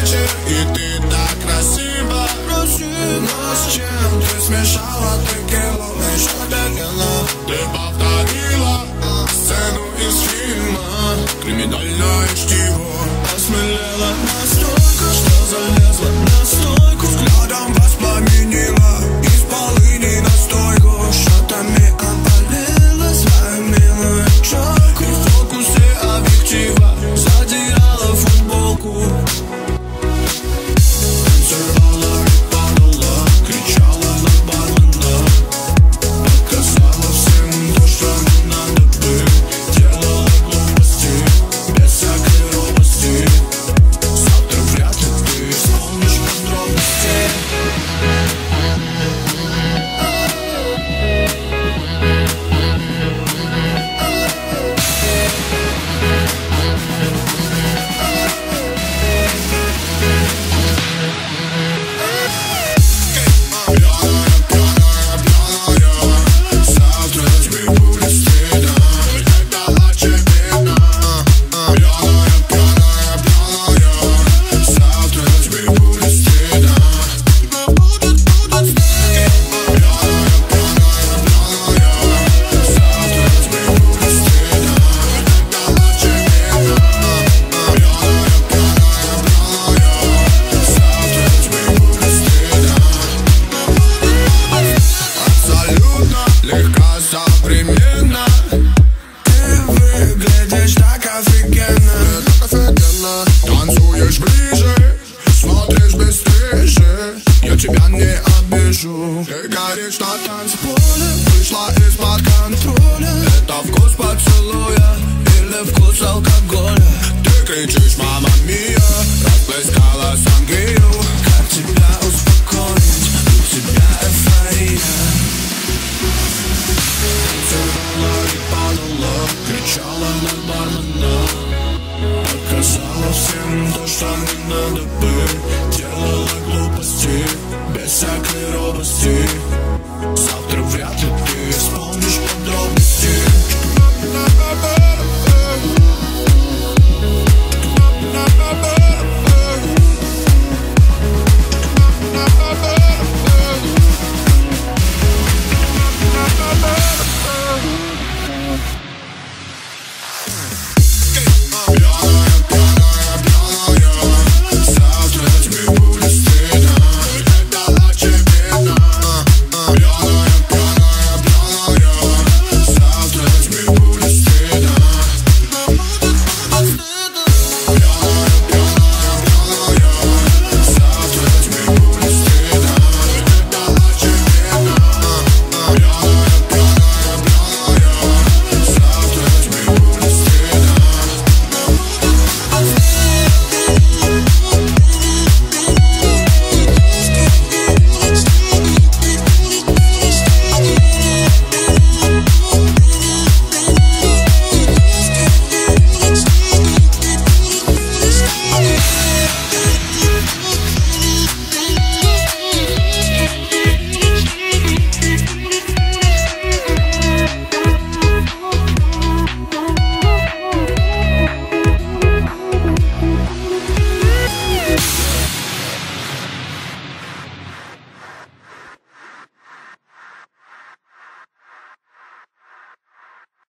вечер И ты так красиво. Но с чем ты смешала текилу Еще текилу Ты повторила Сцену из фильма. Криминальное чтиво Осмелела настолько, что заняла тебя не обижу. Ты горишь на танцполе Вышла из-под контроля. Это вкус поцелуя Или вкус алкоголя? Ты кричишь, мама мия Расплескала сангрию. Как тебя успокоить? У тебя эйфория. Тянула и падала Кричала на бармена. Показала всем то, что не надо быть.